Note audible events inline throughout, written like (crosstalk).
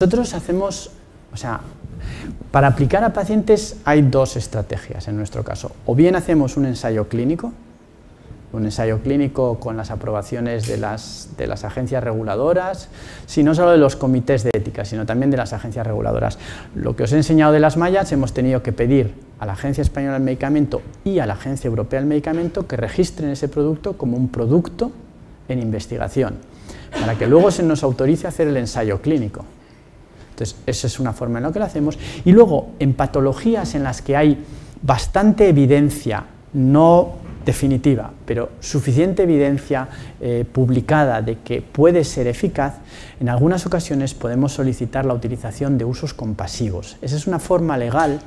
Nosotros hacemos, o sea, para aplicar a pacientes hay dos estrategias en nuestro caso. O bien hacemos un ensayo clínico, un ensayo clínico con las aprobaciones de las, de las agencias reguladoras, si no solo de los comités de ética, sino también de las agencias reguladoras. Lo que os he enseñado de las mallas, hemos tenido que pedir a la Agencia Española del Medicamento y a la Agencia Europea del Medicamento que registren ese producto como un producto en investigación, para que luego se nos autorice a hacer el ensayo clínico. Entonces, esa es una forma en la que lo hacemos. Y luego, en patologías en las que hay bastante evidencia, no definitiva, pero suficiente evidencia eh, publicada de que puede ser eficaz, en algunas ocasiones podemos solicitar la utilización de usos compasivos. Esa es una forma legal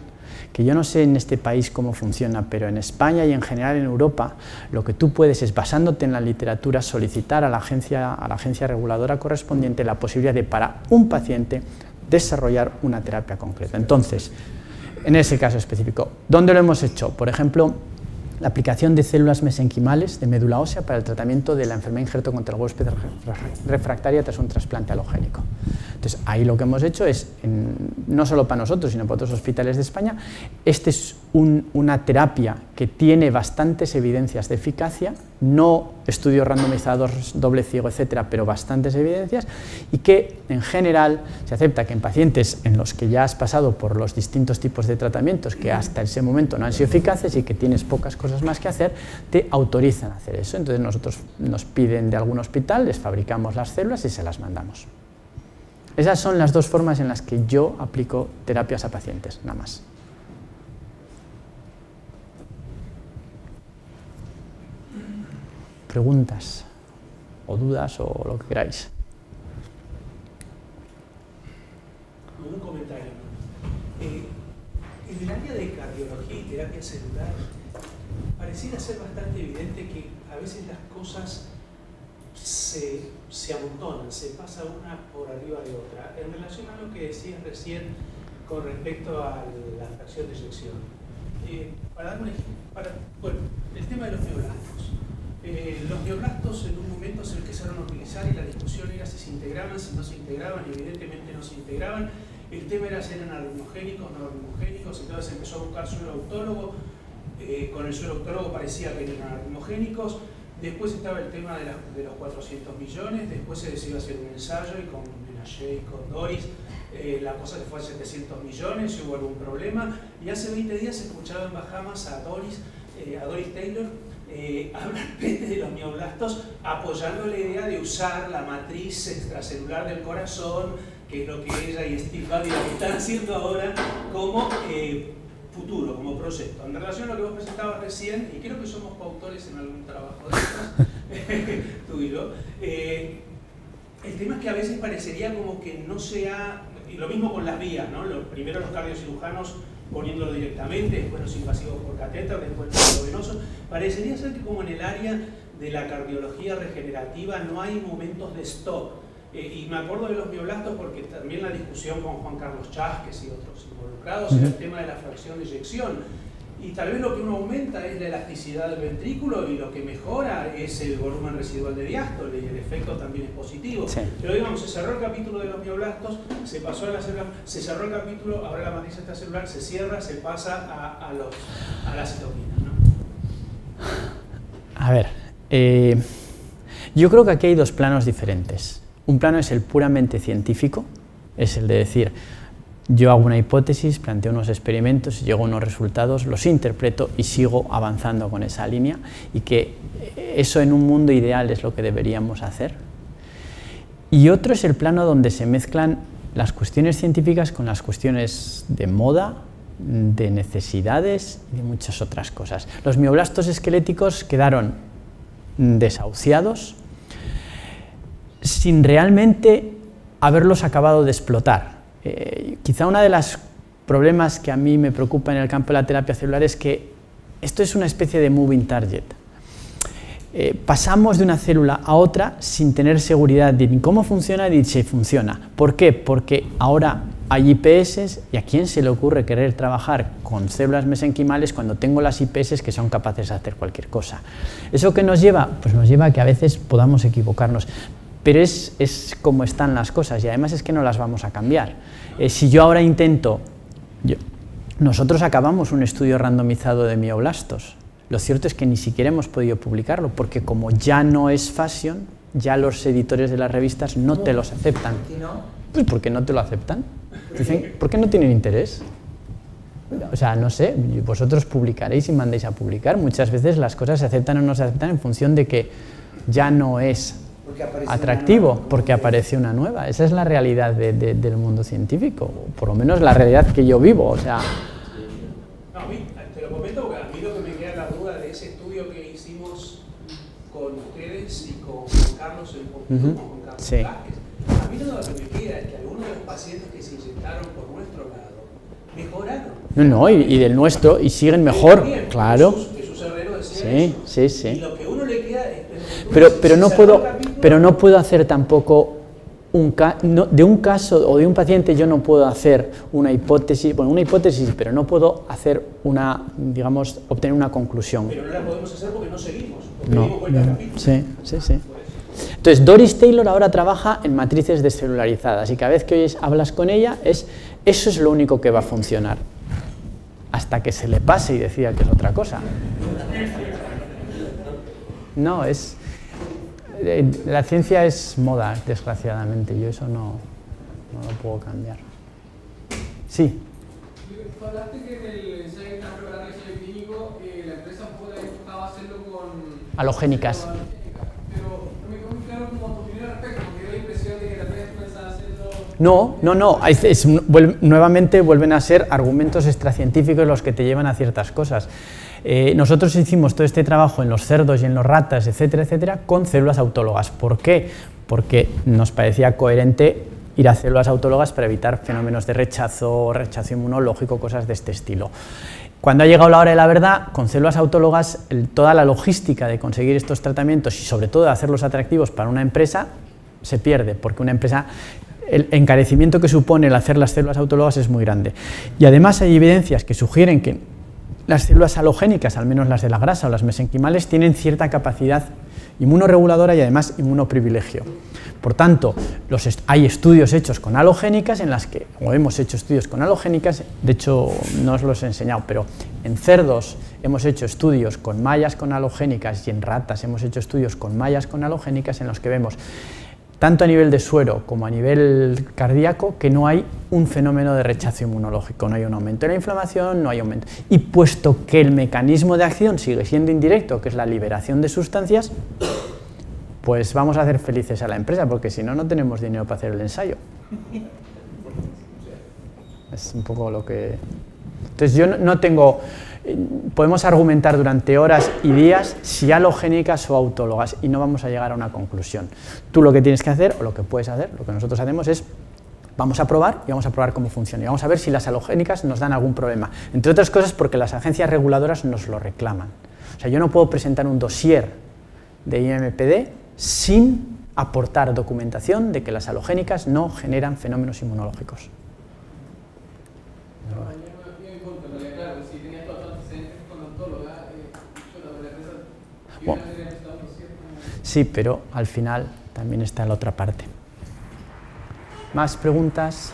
que yo no sé en este país cómo funciona, pero en España y en general en Europa, lo que tú puedes es, basándote en la literatura, solicitar a la agencia, a la agencia reguladora correspondiente la posibilidad de, para un paciente, desarrollar una terapia concreta. Entonces, en ese caso específico, ¿dónde lo hemos hecho? Por ejemplo, la aplicación de células mesenquimales de médula ósea para el tratamiento de la enfermedad injerto contra el huésped refractaria tras un trasplante alogénico. Entonces, ahí lo que hemos hecho es, no solo para nosotros, sino para otros hospitales de España, esta es una terapia que tiene bastantes evidencias de eficacia, no estudios randomizados, doble ciego, etcétera, pero bastantes evidencias, y que en general se acepta que en pacientes en los que ya has pasado por los distintos tipos de tratamientos que hasta ese momento no han sido eficaces y que tienes pocas cosas más que hacer, te autorizan a hacer eso. Entonces nosotros nos piden de algún hospital, les fabricamos las células y se las mandamos. Esas son las dos formas en las que yo aplico terapias a pacientes, nada más. Preguntas o dudas o lo que queráis. Un comentario. Eh, en el área de cardiología y terapia celular, pareciera ser bastante evidente que a veces las cosas se, se amontonan, se pasa una por arriba de otra. En relación a lo que decías recién con respecto a la fracción de eyección, eh, para dar un ejemplo, bueno, el tema de los neoblastos. Eh, los neoblastos en un momento se empezaron a utilizar y la discusión era si se integraban, si no se integraban, evidentemente no se integraban. El tema era si eran arrimogénicos, no arrimogénicos, entonces empezó a buscar suelo autólogo. Eh, con el suelo autólogo parecía que eran arrimogénicos Después estaba el tema de, los 400 millones, después se decidió hacer un ensayo y con Menashe y con Doris eh, la cosa se fue a 700 millones y hubo algún problema. Y hace 20 días escuchaba en Bahamas a Doris, eh, a Doris Taylor eh, (laughs) hablar de los mioblastos apoyando la idea de usar la matriz extracelular del corazón, que es lo que ella y Steve Babbitt están haciendo ahora, como futuro, como proyecto. En relación a lo que vos presentabas recién, y creo que somos coautores en algún trabajo de (laughs) tú y yo, eh, el tema es que a veces parecería como que no sea, y lo mismo con las vías, ¿no? primero los cardiocirujanos poniéndolo directamente, después los invasivos por catéter, después los venoso, parecería ser que como en el área de la cardiología regenerativa no hay momentos de stop, eh, y me acuerdo de los bioblastos porque también la discusión con Juan Carlos Chásquez y otros involucrados en el tema de la fracción de eyección. Y tal vez lo que uno aumenta es la elasticidad del ventrículo y lo que mejora es el volumen residual de diástole y el efecto también es positivo. Pero digamos, se cerró el capítulo de los bioblastos, se pasó a la célula, se cerró el capítulo, ahora la matriz extracelular se cierra, se pasa a, a, los, a la citoquina. ¿no? A ver, eh, yo creo que aquí hay dos planos diferentes. Un plano es el puramente científico, es el de decir, yo hago una hipótesis, planteo unos experimentos, llego a unos resultados, los interpreto y sigo avanzando con esa línea y que eso en un mundo ideal es lo que deberíamos hacer. Y otro es el plano donde se mezclan las cuestiones científicas con las cuestiones de moda, de necesidades y de muchas otras cosas. Los mioblastos esqueléticos quedaron desahuciados, sin realmente haberlos acabado de explotar. Eh, quizá uno de los problemas que a mí me preocupa en el campo de la terapia celular es que esto es una especie de moving target. Eh, pasamos de una célula a otra sin tener seguridad de cómo funciona ni si funciona. ¿Por qué? Porque ahora hay IPS y a quién se le ocurre querer trabajar con células mesenquimales cuando tengo las IPS que son capaces de hacer cualquier cosa. ¿Eso qué nos lleva? Pues nos lleva a que a veces podamos equivocarnos. Pero es, es, como están las cosas y además es que no las vamos a cambiar. Eh, si yo ahora intento, nosotros acabamos un estudio randomizado de mioblastos, lo cierto es que ni siquiera hemos podido publicarlo porque como ya no es fashion, ya los editores de las revistas no te los aceptan. Pues porque no te lo aceptan. Dicen, ¿por qué no tienen interés? O sea, no sé, vosotros publicaréis y mandéis a publicar. Muchas veces las cosas se aceptan o no se aceptan en función de que ya no es atractivo porque aparece una nueva. Esa es la realidad del mundo científico, por lo menos la realidad que yo vivo. O sea, no, a mí, te lo comento porque a mí lo que me queda la duda de ese estudio que hicimos con ustedes y con Carlos en Portugal, con Carlos sí. a mí lo que me queda es que algunos de los pacientes que se inyectaron por nuestro lado mejoraron. No, no, y, y del nuestro, y siguen mejor, bien, claro. Jesús, Jesús decía sí, eso. sí, sí. Y lo que uno le queda es... Pero, pero, no puedo, pero no puedo hacer tampoco un no, de un caso o de un paciente yo no puedo hacer una hipótesis, bueno, una hipótesis, pero no puedo hacer una, digamos, obtener una conclusión. Pero no la podemos hacer porque no seguimos, porque no, no, sí, sí, sí. Entonces, Doris Taylor ahora trabaja en matrices descelularizadas y cada vez que oyes, hablas con ella, es, eso es lo único que va a funcionar. Hasta que se le pase y decida que es otra cosa. No, es, la ciencia es moda, desgraciadamente, yo eso no, no lo puedo cambiar. Sí. Hablaste que en el ensayo ensayo clínico, eh, la empresa puede buscaba hacerlo con Halogénicas. Pero no me quedó muy claro como tu opinión al respecto, porque dio la impresión de que la empresa pensaba hacerlo. No, no, no. Es, nuevamente vuelven a ser argumentos extracientíficos los que te llevan a ciertas cosas. Eh, nosotros hicimos todo este trabajo en los cerdos y en los ratas, etcétera, etcétera, con células autólogas. ¿Por qué? Porque nos parecía coherente ir a células autólogas para evitar fenómenos de rechazo, rechazo inmunológico, cosas de este estilo. Cuando ha llegado la hora de la verdad, con células autólogas, toda la logística de conseguir estos tratamientos y sobre todo de hacerlos atractivos para una empresa se pierde, porque una empresa el encarecimiento que supone el hacer las células autólogas es muy grande. Y además hay evidencias que sugieren que las células halogénicas, al menos las de la grasa o las mesenquimales, tienen cierta capacidad inmunoreguladora y además inmunoprivilegio. Por tanto, hay estudios hechos con halogénicas en las que, o hemos hecho estudios con halogénicas, de hecho no os los he enseñado, pero en cerdos hemos hecho estudios con mallas con halogénicas y en ratas hemos hecho estudios con mallas con halogénicas en los que vemos tanto a nivel de suero como a nivel cardíaco, que no hay un fenómeno de rechazo inmunológico, no hay un aumento de la inflamación, no hay aumento. Y puesto que el mecanismo de acción sigue siendo indirecto, que es la liberación de sustancias, pues vamos a hacer felices a la empresa, porque si no, no tenemos dinero para hacer el ensayo. Es un poco lo que... Entonces yo no tengo podemos argumentar durante horas y días si halogénicas o autólogas y no vamos a llegar a una conclusión. Tú lo que tienes que hacer, o lo que puedes hacer, lo que nosotros hacemos es vamos a probar y vamos a probar cómo funciona y vamos a ver si las halogénicas nos dan algún problema. Entre otras cosas porque las agencias reguladoras nos lo reclaman. O sea, yo no puedo presentar un dossier de IMPD sin aportar documentación de que las halogénicas no generan fenómenos inmunológicos. Bueno, sí, pero al final también está la otra parte. ¿Más preguntas?